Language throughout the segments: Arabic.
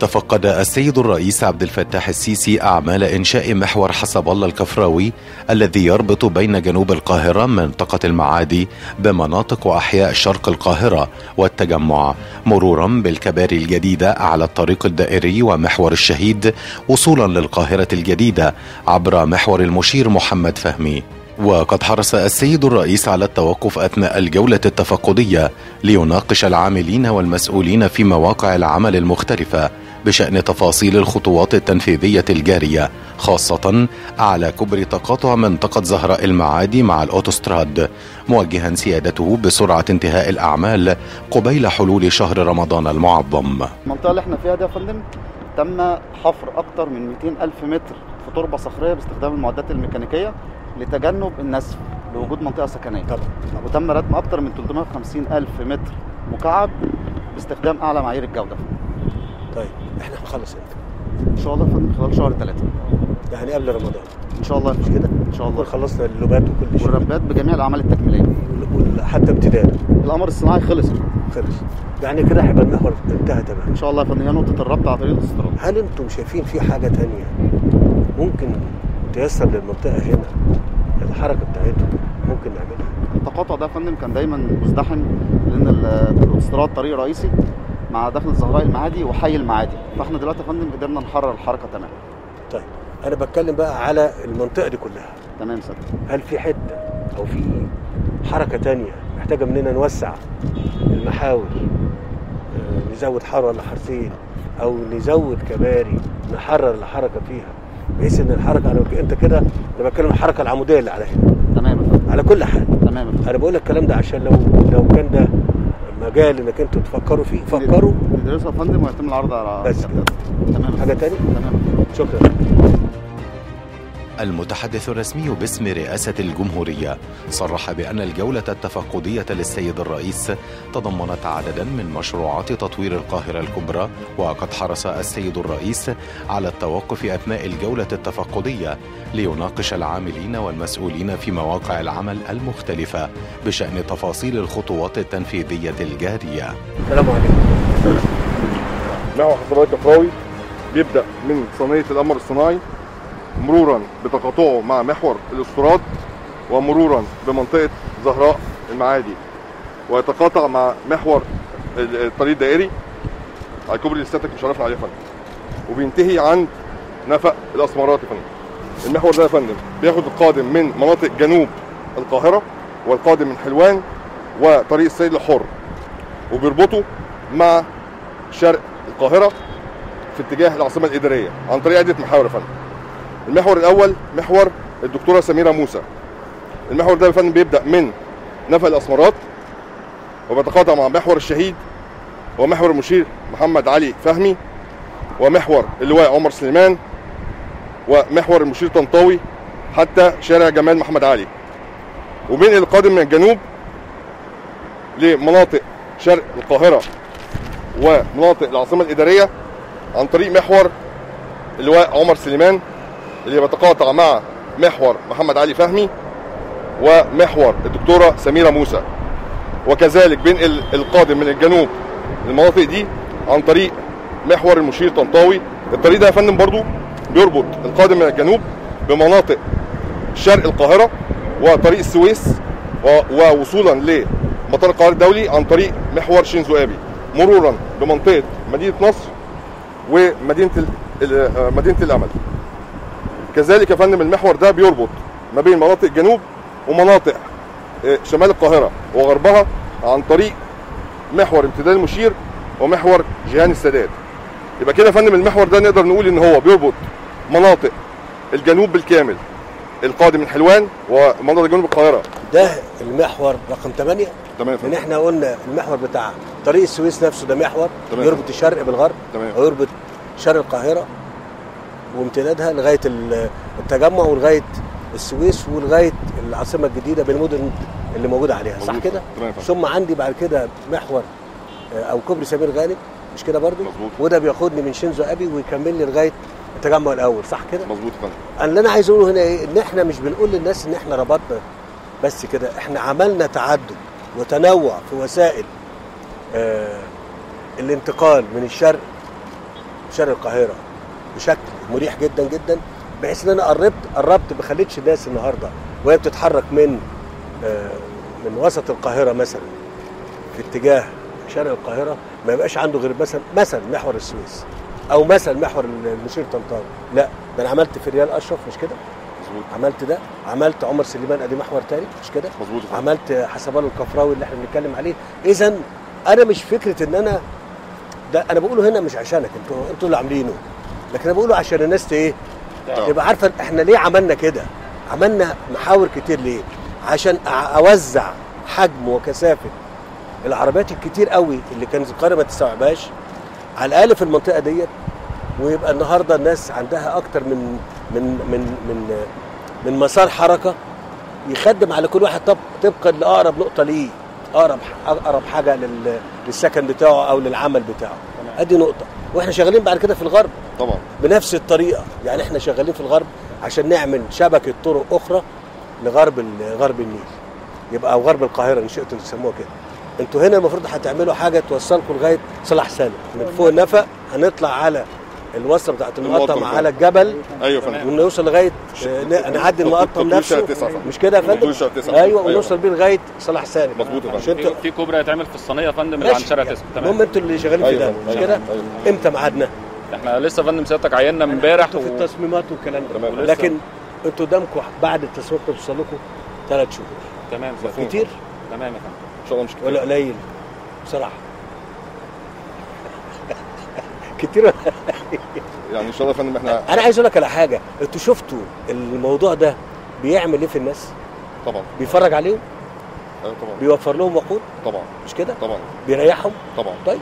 تفقد السيد الرئيس عبد الفتاح السيسي أعمال إنشاء محور حسب الله الكفراوي الذي يربط بين جنوب القاهرة منطقة المعادي بمناطق وأحياء شرق القاهرة والتجمع مرورا بالكباري الجديدة على الطريق الدائري ومحور الشهيد وصولا للقاهرة الجديدة عبر محور المشير محمد فهمي. وقد حرص السيد الرئيس على التوقف أثناء الجولة التفقدية ليناقش العاملين والمسؤولين في مواقع العمل المختلفة بشأن تفاصيل الخطوات التنفيذية الجارية خاصة على كبر تقاطع منطقة زهراء المعادي مع الأوتوستراد موجها سيادته بسرعة انتهاء الأعمال قبيل حلول شهر رمضان المعظم. المنطقة اللي إحنا فيها دي يا فندم تم حفر أكتر من 200 ألف متر في تربة صخرية باستخدام المعدات الميكانيكية لتجنب النسف لوجود منطقة سكنية. طبعا. وتم ردم أكتر من 350 ألف متر مكعب باستخدام أعلى معايير الجودة. طيب إحنا هنخلص إمتى؟ إن شاء الله يا فندم خلال شهر ثلاثة يعني قبل رمضان. إن شاء الله مش كده؟ إن شاء الله. خلصنا اللوبات وكل شيء. والرمبات بجميع الأعمال التكميلية. حتى امتداد القمر الصناعي خلص. خلص. يعني كده هيبقى المحور انتهى تمام. إن شاء الله يا فندم هي نقطة الربط على طريق الاستيراد. هل أنتم شايفين في حاجة تانية؟ ممكن تيسر للمنطقة هنا الحركة بتاعتهم. ممكن نعملها. التقاطع ده يا فندم كان دايما مزدحم لأن ال- الاستيراد طريق رئيسي. مع دخل الزهراء المعادي وحي المعادي. فاحنا دلوقتي يا فندم قدرنا نحرر الحركة تمام. طيب أنا بتكلم بقى على المنطقة دي كلها. تمام سيادة هل في حتة أو في حركة تانية محتاجة مننا نوسع المحاور آه، نزود حاره ولا حارتين أو نزود كباري نحرر الحركة فيها بحيث إن الحركة أنا أنت كده أنا بتكلم الحركة العمودية اللي على هنا. تمام على كل حال تمام أنا بقول لك الكلام ده عشان لو لو كان ده مجال إنك أنتوا تفكروا فيه. فكروا. ندرسها يا فندم ويتم العرض على بس كده. تمام. حاجة تاني تمام. شكرا. المتحدث الرسمي باسم رئاسة الجمهورية صرح بأن الجولة التفقدية للسيد الرئيس تضمنت عددا من مشروعات تطوير القاهرة الكبرى وقد حرص السيد الرئيس على التوقف أثناء الجولة التفقدية ليناقش العاملين والمسؤولين في مواقع العمل المختلفة بشأن تفاصيل الخطوات التنفيذية الجارية. السلام عليكم. محور حسابات كفراوي بيبدأ من صينية القمر الصناعي. مرورا بتقاطعه مع محور الاستراد ومرورا بمنطقة زهراء المعادي. ويتقاطع مع محور ال- الطريق الدائري على كوبري اللي سيادتك مشرفنا عليه يا فندم. وبينتهي عند نفق الاسمرات يا فندم. المحور ده يا فندم بياخد القادم من مناطق جنوب القاهرة والقادم من حلوان وطريق السيد الحر. وبيربطه مع شرق القاهرة في اتجاه العاصمة الإدارية. عن طريق عدة محاور يا فندم. المحور الأول محور الدكتورة سميرة موسى. المحور ده يا فندم بيبدأ من نفق الأسمرات وبيتقاطع مع محور الشهيد ومحور المشير محمد علي فهمي ومحور اللواء عمر سليمان ومحور المشير طنطاوي حتى شارع جمال محمد علي. وبين القادم من الجنوب لمناطق شرق القاهرة ومناطق العاصمة الإدارية عن طريق محور اللواء عمر سليمان اللي بيتقاطع مع محور محمد علي فهمي ومحور الدكتورة سميرة موسى. وكذلك بينقل القادم من الجنوب للمناطق دي عن طريق محور المشير طنطاوي. الطريق ده يا فندم برضو بيربط القادم من الجنوب بمناطق شرق القاهرة وطريق السويس ووصولا لمطار القاهرة الدولي عن طريق محور شينزو آبي. مرورا بمنطقة مدينة نصر ومدينة آه، مدينة الأمل. كذلك يا فندم المحور ده بيربط ما بين مناطق الجنوب ومناطق آه، شمال القاهرة وغربها عن طريق محور امتداد المشير ومحور جيهان السادات. يبقى كده يا فندم المحور ده نقدر نقول إن هو بيربط مناطق الجنوب بالكامل القادم من حلوان ومناطق جنوب القاهرة. ده المحور رقم 8 تمام فندم. إحنا قلنا المحور بتاع طريق السويس نفسه ده محور تمام. يربط الشرق بالغرب تمام. ويربط شرق القاهرة وامتدادها لغاية ال- التجمع ولغاية السويس ولغاية العاصمة الجديدة بالمدن اللي موجودة عليها صح. كده؟ ثم عندي بعد كده محور آه، أو كوبري سمير غانم مش كده؟ مظبوط. وده بياخدني من شينزو أبي ويكمل لي لغاية التجمع الأول صح كده؟ مظبوط يا فندم. اللي أنا عايز أقوله هنا إيه إن إحنا مش بنقول للناس إن إحنا ربطنا بس كده إحنا عملنا تعدد وتنوع في وسائل آه الانتقال من الشرق شرق القاهرة بشكل مريح جدا جدا بحيث إن أنا قربت قربت ما خليتش الناس النهارده وهي بتتحرك من آه، من وسط القاهرة مثلا في اتجاه شرق القاهرة ما يبقاش عنده غير مثلا مثلا محور السويس أو مثلا محور المشير طنطاوي لا ده أنا عملت في ريال أشرف مش كده؟ مظبوط. عملت ده عملت عمر سليمان أدي محور تاني مش كده؟ مظبوط. عملت حسبان الكفراوي اللي إحنا بنتكلم عليه. اذا أنا مش فكرة إن أنا ده أنا بقوله هنا مش عشانك أنتوا أنتوا اللي عاملينه. لكن أنا بقوله عشان الناس إيه. تبقى عارفة إحنا ليه عملنا كده؟ عملنا محاور كتير ليه؟ عشان أوزع حجم وكثافة العربيات الكتير قوي اللي كانت القاهرة ما تستوعبهاش على الأقل في المنطقة ديت ويبقى النهارده الناس عندها أكتر من من من من من مسار حركة يخدم على كل واحد. طب طبقا لأقرب نقطة ليه؟ أقرب أقرب حاجة لل- للسكن بتاعه أو للعمل بتاعه. أدي نقطة. وإحنا شغالين بعد كده في الغرب. طبعا بنفس الطريقة يعني إحنا شغالين في الغرب عشان نعمل شبكة طرق أخرى لغرب ال- غرب النيل يبقى أو غرب القاهرة إن شئتوا تسموها كده أنتوا هنا المفروض هتعملوا حاجة توصلكم لغاية صلاح سالم من فوق النفق هنطلع على الوصلة بتاعت المقطم. على الجبل أيوه فندم ونوصل لغاية نعدي المقطم نفسه. مش كده يا فندم؟ تسعة. أيوه أيوة. ونوصل بيه لغاية صلاح سالم مظبوط يا فندم. في كوبري هيتعمل في الصينية يا فندم اللي عند. شارع المهم تمام أنتوا اللي شغالين في أيوة ده. مش كده؟ أيوة. إمتى ميعادنا؟ إحنا لسه يا فندم سيادتك عيننا من امبارح أنتوا في و... التصميمات والكلام ده. تمام. لكن أنتوا قدامكم بعد التصميم توصل لكم ثلاث شهور. تمام. كتير؟ تمام يا فندم. ان شاء الله مش كتير. ولا قليل؟ بصراحة. كتير ولا يعني إن شاء الله يا فندم إحنا أنا عايز أقول لك على حاجة. أنتوا شفتوا الموضوع ده بيعمل إيه في الناس؟ طبعا. بيفرج عليهم؟ أيوه طبعا. بيوفر لهم وقود؟ طبعا. مش كده؟ طبعا. بيريحهم؟ طبعا. طيب.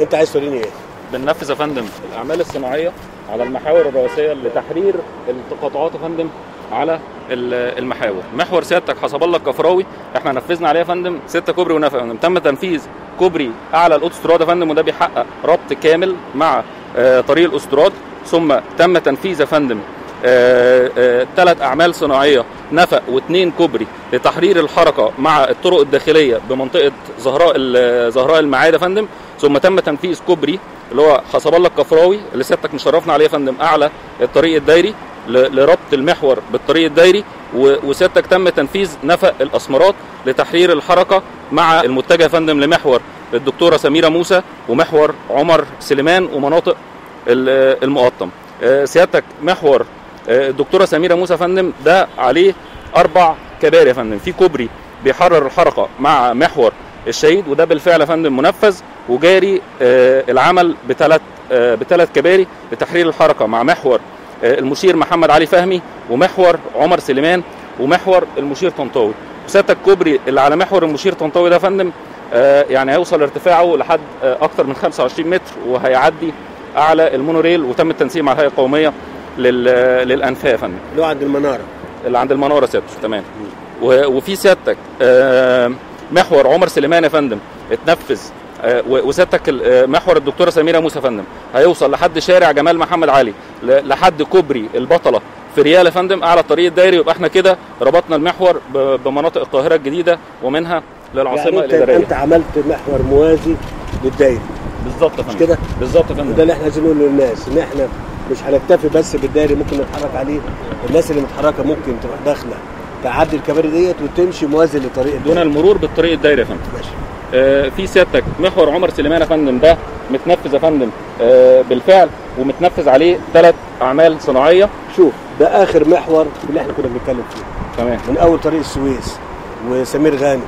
انت عايز توريني إيه؟ بننفذ يا فندم. الأعمال الصناعية على المحاور الرئيسية لتحرير التقاطعات يا فندم على ال- المحاور. محور سيادتك حسب الله الكفراوي إحنا نفذنا عليه يا فندم. 6 كوبري ونفق تم تنفيذ كوبري أعلى الاوتوستراد يا فندم وده بيحقق ربط كامل مع آه، طريق الاوتوستراد ثم تم تنفيذ يا فندم ثلاث أعمال صناعية نفق واثنين كوبري لتحرير الحركة مع الطرق الداخلية بمنطقة زهراء زهراء المعادي يا فندم. ثم تم تنفيذ كوبري اللي هو حسب الله الكفراوي اللي سيادتك مشرفنا عليه يا فندم أعلى الطريق الدايري لربط المحور بالطريق الدايري وسيادتك تم تنفيذ نفق الأسمرات لتحرير الحركة مع المتجه يا فندم لمحور الدكتورة سميرة موسى ومحور عمر سليمان ومناطق ال- المقطم. آه، سيادتك محور آه، الدكتورة سميرة موسى فندم ده عليه أربع كباري يا فندم. في كوبري بيحرر الحركة مع محور الشهيد وده بالفعل يا فندم منفذ وجاري آه، العمل بثلاث بثلاث كباري لتحرير الحركة مع محور آه، المشير محمد علي فهمي ومحور عمر سليمان ومحور المشير طنطاوي. سيادتك الكوبري اللي على محور المشير طنطاوي ده يا فندم آه، يعني هيوصل ارتفاعه لحد آه، أكتر من 25 متر وهيعدي أعلى المونوريل وتم التنسيق مع الهيئة القومية لل- للانفاق يا فندم. اللي هو عند المنارة. اللي عند المنارة سيادتك تمام. وفي سيادتك آه، محور عمر سليمان يا فندم اتنفذ. آه، وسيادتك آه، محور الدكتورة سميرة موسى فندم. هيوصل لحد شارع جمال محمد علي لحد كوبري البطلة في ريال يا فندم أعلى الطريق الدائري يبقى إحنا كده ربطنا المحور بمناطق القاهرة الجديدة ومنها للعاصمة يعني انت الإدارية. أنت عملت محور موازي للدايرة. بالظبط يا مش فندم كده؟ بالظبط يا وده فندم اللي إحنا عايزين نقوله للناس إن إحنا مش هنكتفي بس بالدايري ممكن نتحرك عليه. الناس اللي متحركة ممكن تروح داخلة. تعدي الكباري ديت وتمشي موازي لطريق دون الدايري المرور بالطريق الدائري يا فندم. ماشي. آه، في سيادتك محور عمر سليمان يا فندم ده متنفذ يا فندم آه، بالفعل ومتنفذ عليه ثلاث أعمال صناعية. شوف ده آخر محور اللي إحنا كنا بنتكلم فيه. تمام. من أول طريق السويس وسمير غانم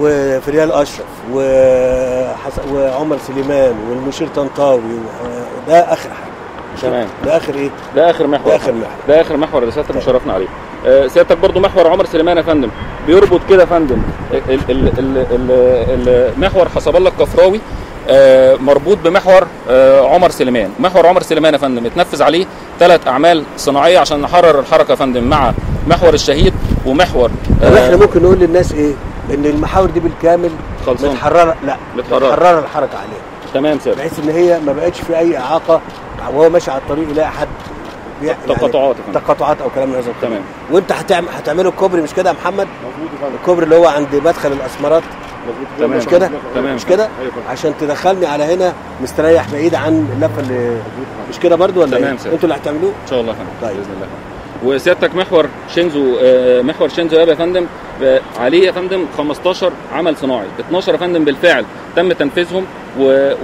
وفريال أشرف وحس... وعمر سليمان والمشير طنطاوي و- ده آخر حاجة. تمام. ده آخر إيه؟ ده آخر محور ده آخر محور. ده آخر محور اللي سيادتك مشرفنا عليه. سيادتك برضو محور عمر سليمان يا فندم. بيربط كده يا فندم ال- ال- ال- ال- ال- المحور حسب الله الكفراوي آه، مربوط بمحور آه، عمر سليمان. محور عمر سليمان يا فندم اتنفذ عليه ثلاث أعمال صناعية عشان نحرر الحركة يا فندم مع محور الشهيد ومحور طب آه، إحنا ممكن نقول للناس إيه؟ ان المحاور دي بالكامل خلصان. متحررة لا. متحررة. الحركة عليها. تمام سيادتك بحيث إن هي ما بقتش في أي إعاقة وهو ماشي على الطريق يلاقي حد بي- يعني تقاطعات. تقاطعات أو كلام من هذا القبيل. تمام. وأنت هتعمل هتعملوا الكوبري مش كده يا محمد؟ مظبوط الكوبري اللي هو عند مدخل الأسمرات. تمام. مش كده؟ تمام. مش كده؟ عشان تدخلني على هنا مستريح بعيد عن اللفة اللي مش كده برضو ولا تمام إيه. أنتوا اللي هتعملوه؟ إن شاء الله يا فندم. طيب. بإذن الله. وسيادتك محور شينزو آه، محور شينزو يا فندم. آه، عليه يا فندم 15 عمل صناعي. 12 يا فندم بالفعل. تم تنفيذهم.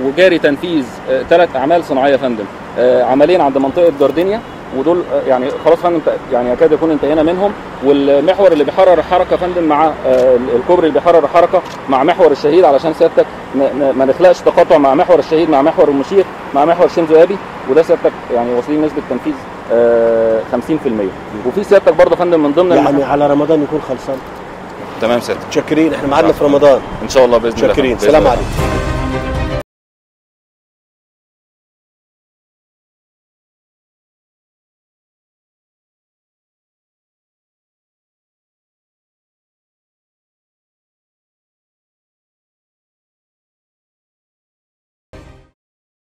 وجاري تنفيذ ثلاث أعمال صناعية يا فندم. آه، عملين عند منطقة جاردينيا. ودول آه، يعني خلاص يا فندم يعني يكاد يكون انتهينا منهم. والمحور اللي بيحرر الحركه يا فندم مع آه، الكوبري اللي بيحرر الحركه مع محور الشهيد علشان سيادتك ما نخلقش تقاطع مع محور الشهيد مع محور المشير مع محور شينزو آبي. وده سيادتك يعني واصلين نسبة تنفيذ آه، 50% وفي سيادتك برضه يا فندم من ضمن يعني على رمضان يكون خلصان. تمام سيادتك. متشكرين. إحنا معادنا في رمضان. إن شاء الله بإذن الله. متشكرين. سلام. عليكم.